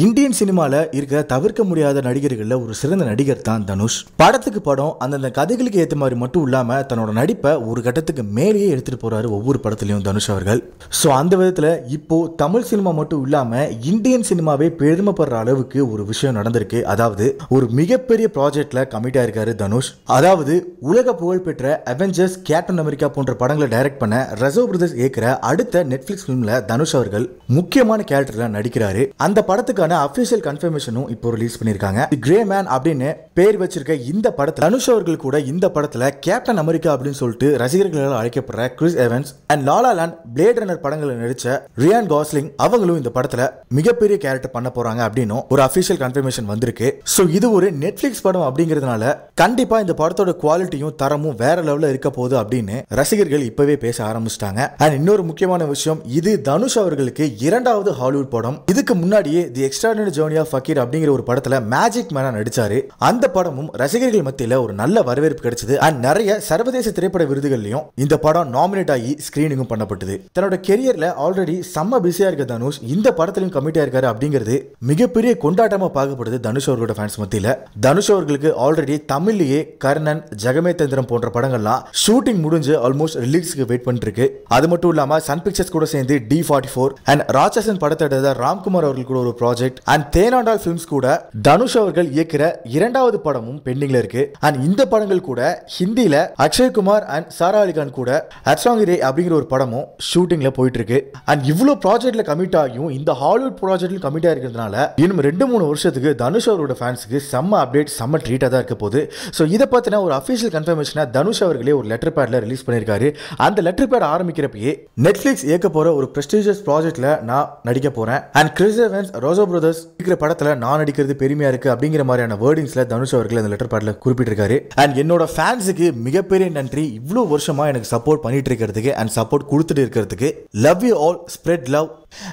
Indian சினிமாவில் இருக்கிற தவிர்க்க முடியாத நடிகர்களில் ஒரு சிறந்த நடிகர் தான் தனுஷ். படத்துக்கு படம் அந்தந்த கதைகளுக்கு ஏற்ற மாதிரி மட்டும் இல்லாமல் தன்னோட நடிப்பை ஒரு கட்டத்துக்கு மேலேயே எடுத்துகிட்டு போகிறாரு ஒவ்வொரு படத்துலையும் தனுஷ் அவர்கள். ஸோ அந்த விதத்தில் இப்போது தமிழ் சினிமா மட்டும் இல்லாமல் இந்தியன் சினிமாவே பெருமைப்படுற அளவுக்கு ஒரு விஷயம் நடந்திருக்கு. அதாவது ஒரு மிகப்பெரிய ப்ராஜெக்டில் கமிட் ஆயிருக்காரு தனுஷ். அதாவது உலக புகழ்பெற்ற அவெஞ்சர்ஸ் கேப்டன் அமெரிக்கா போன்ற படங்களை டைரக்ட் பண்ண ரசோ பிரதர்ஸ் ஏற்கிற அடுத்த நெட்ஃப்ளிக்ஸ் ஃபிலிமில் தனுஷ் அவர்கள் முக்கியமான கேரக்டரில் நடிக்கிறாரு. அந்த படத்துக்கு படத்துக்கான அபிஷியல் கன்ஃபர்மேஷனும் இப்போ ரிலீஸ் பண்ணிருக்காங்க கிரே மேன் அப்படின்னு பேர் வச்சிருக்க இந்த படத்தில் தனுஷ் அவர்கள் கூட இந்த படத்தில் கேப்டன் அமெரிக்கா அப்படின்னு சொல்லிட்டு ரசிகர்களால் அழைக்கப்படுற Chris Evans and la la land Blade Runner படங்களில் நடிச்ச ரியான் காஸ்லிங் அவங்களும் இந்த படத்தில் மிகப்பெரிய கேரக்டர் பண்ண போறாங்க அப்படின்னும் ஒரு அபிஷியல் கன்ஃபர்மேஷன் வந்திருக்கு. ஸோ இது ஒரு நெட்ஃபிளிக்ஸ் படம் அப்படிங்கிறதுனால கண்டிப்பா இந்த படத்தோட குவாலிட்டியும் தரமும் வேற லெவலில் இருக்க போகுது அப்படின்னு ரசிகர்கள் இப்பவே பேச ஆரம்பிச்சிட்டாங்க. அண்ட் இன்னொரு முக்கியமான விஷயம் இது தனுஷ் அவர்களுக்கு இரண்டாவது ஹாலிவுட் படம். இதுக்கு முன்னாடியே the extraordinary journey of fakir அப்படிங்கிற ஒரு படத்துல மேஜிக் மேனா நடிச்சாரு. அந்த படமும் ரசிகர்கள் மத்தியில ஒரு நல்ல வரவேற்பு கிடைச்சது. அண்ட் நிறைய சர்வதேச திரைப்பட விருதுகள்லயும் இந்த படம் நாமினேட் ஆகி ஸ்க்ரீனிங்கும் பண்ணப்பட்டது. தன்னோட கெரியர்ல ஆல்ரெடி செம்ம பிஸியா இருக்க தனுஷ் இந்த படத்திலும் கமிட் இருக்காரு அப்படிங்கிறது மிகப்பெரிய கொண்டாட்டமா பார்க்கப்படுது தனுஷ் அவர்களோட ஃபேன்ஸ் மத்தியில. தனுஷ் அவர்களுக்கு ஆல்ரெடி தமிழ்லயே கர்ணன் ஜெகமே தந்திரம் போன்ற படங்கள்லாம் ஷூட்டிங் முடிஞ்சு ஆல்மோஸ்ட் ரிலீஸ்க்கு வெயிட் பண்ணிருக்கு. அது மட்டும் இல்லாம சன் பிக்சர்ஸ் கூட சேர்ந்து T forty four and Ratsasan படத்தை ராம்குமார் அவர்கள் கூட ஒரு ப்ராஜெக்ட் அண்ட் தேனாண்டால் ஃபிலிம்ஸ் கூட தனுஷ் அவர்கள் இயக்குற இரண்டாவது படமும் பெண்டிங்ல இருக்கு. அண்ட் இந்த படங்கள் கூட ஹிந்தியில அக்ஷய் குமார் அண்ட் சாரா அலிகான் கூட அட்சாங்கிரே அப்படிங்கிற ஒரு படமும் ஷூட்டிங்ல போயிட்டு இருக்கு அண்ட் இவ்வளவு ப்ராஜெக்ட்ல கமிட் ஆகியும் இந்த ஹாலிவுட் ப்ராஜெக்ட்ல கமிட் ஆயிருக்கிறதுனால இன்னும் ரெண்டு மூணு வருஷத்துக்கு தனுஷ் அவரோட ஃபேன்ஸுக்கு செம்ம அப்டேட் செம்ம ட்ரீட்டா தான் இருக்க போகுது. ஸோ இதை பத்தின ஒரு அஃபிஷியல் கன்ஃபர்மேஷனை தனுஷ் அவர்களே ஒரு லெட்டர் பேட்ல ரிலீஸ் பண்ணியிருக்காரு. அந்த லெட்டர் பேட் ஆரம்பிக்கிறப்பயே நெட்ஃபிளிக்ஸ் இயக்க போற ஒரு ப்ரெஸ்டீஜியஸ் ப்ராஜெக்ட்ல நான் நடிக்க போறேன். And Chris Evans Russo brothers இருக்கிற படத்துல நான் நடிக்கிறது பெருமையா இருக்கு அப்படிங்கிற மாதிரியான வேர்டிங்ஸ்ல தனுஷ் அவர்கள் அந்த லெட்டர் பாட்டில் குறிப்பிட்டிருக்காரு. அண்ட் என்னோட ஃபேன்ஸுக்கு மிகப்பெரிய நன்றி. இவ்வளவு வருஷமா எனக்கு சப்போர்ட் பண்ணிட்டு இருக்கிறதுக்கு அண்ட் சப்போர்ட் கொடுத்துட்டு இருக்கிறதுக்கு. Love you all spread love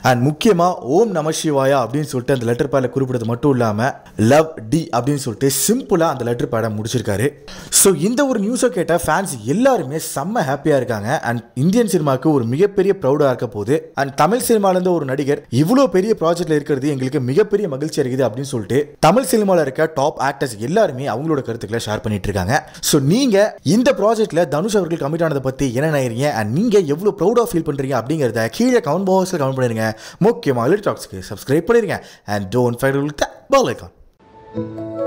and முக்கியமாக ஓம் நம சிவாயா அப்படின்னு சொல்லிட்டு அந்த லெட்டர் பேடில் குறிப்பிட்டது மட்டும் இல்லாமல் லவ் டி அப்படின்னு சொல்லிட்டு சிம்பிளாக அந்த லெட்டர் பேடை முடிச்சிருக்காரு. ஸோ இந்த ஒரு நியூஸை கேட்ட ஃபேன்ஸ் எல்லாருமே செம்ம ஹாப்பியாக இருக்காங்க. அண்ட் இந்தியன் சினிமாவுக்கு ஒரு மிகப்பெரிய ப்ரௌடாக இருக்க போது அண்ட் தமிழ் சினிமாலேருந்து ஒரு நடிகர் இவ்வளோ பெரிய ப்ராஜெக்டில் இருக்கிறது எங்களுக்கு மிகப்பெரிய மகிழ்ச்சியாக இருக்குது அப்படின்னு சொல்லிட்டு தமிழ் சினிமாவில் இருக்க டாப் ஆக்டர்ஸ் எல்லாருமே அவங்களோட கருத்துக்களை ஷேர் பண்ணிட்டு இருக்காங்க. ஸோ நீங்கள் இந்த ப்ராஜெக்ட்டில் தனுஷ் அவர்கள் கமிட் ஆனதை பற்றி என்ன நினைக்கிறீங்க? அண்ட் நீங்கள் எவ்வளோ ப்ரௌடாக ஃபீல் பண்ணுறீங்க அப்படிங்கிறத கீழே கமெண்ட் பாக்ஸில் கமெண்ட் பண்ணிடுங்க முக்கியமாக டாக்ஸ்க்கு சப்ஸ்கிரைப் பண்ணிடுங்க and don't fight bell icon